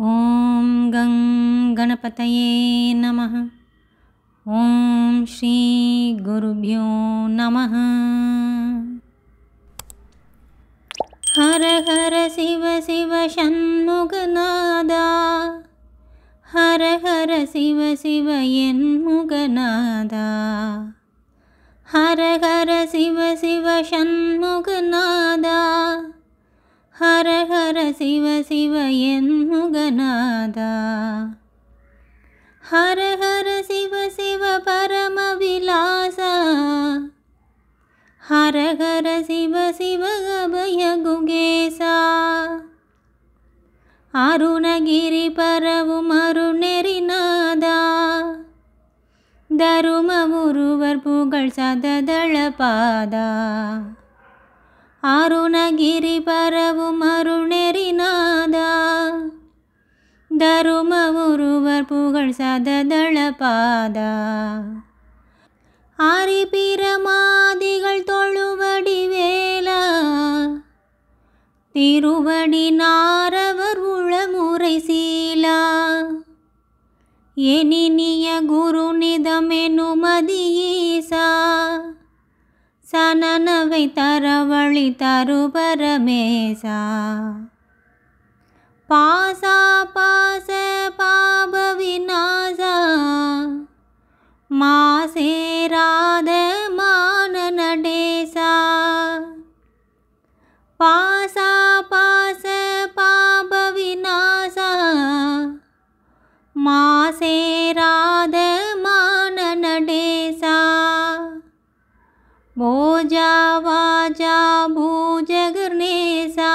ॐ गं गणपतये नमः। ॐ श्रीगुरुभ्यो नमः। हर हर शिव शिव षण्मुगनादा हर हर शिव शिव यन्मुगनादा हर हर शिव शिव षण्मुगनादा ಹರ ಹರ ಶಿವ ಶಿವ ಎನ್ನುಗನಾದ ಹರ ಹರ ಶಿವ ಶಿವ ಪರಮ ವಿಲಾಸ ಹರ ಹರ ಶಿವ ಶಿವ ಗಭಯ ಗುಗೇಶ ಅರುಣಗಿರಿ ಪರವು ಮರುನೆರಿನಾದ தரும உருவர் புகழ் சததள பாதா அருணகிரி பரவும் அருணெறிநாதா. தரும ஒருவர் புகழ் சததளபாதா ஆரிபிரமாதிகள் தொழுவடி வேலா திருவடி நாரவர் உளமுறை சீலா. எனினிய குரு நிதமெனுமதியீசா सननवितरवळितरु परमे पासा पा पापविना सा मासे राध मानडेशा पासा पा पापविना सा मासे रा मोजा वाजा भुजगृणे सा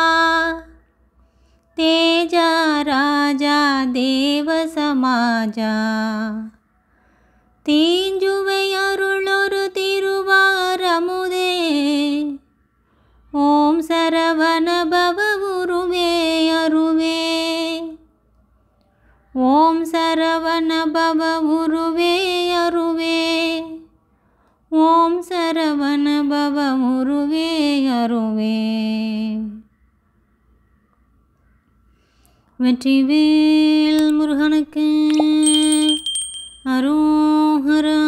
तेजा राजा देवसमाजा तीञ्जुवै तिुवे अरुणरुतिरुवारमुदे ॐ सरवण भव उरुवे अरुवे ॐ सरवण भव उरुवे अरुवे ஓம் சரவண பவ முருகே அருவே. வெற்றிவேல் முருகனுக்கு அரோஹரா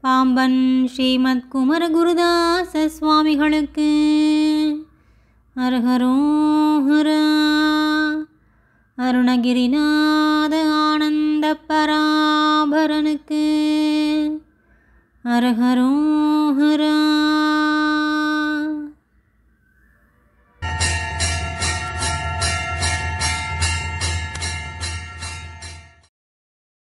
பாம்பன் ஸ்ரீமத் குமர குருதாச சுவாமிகளுக்கு அருகரோஹரா அருணகிரிநாத ஆனந்த பராபரனுக்கு हर हरो हरा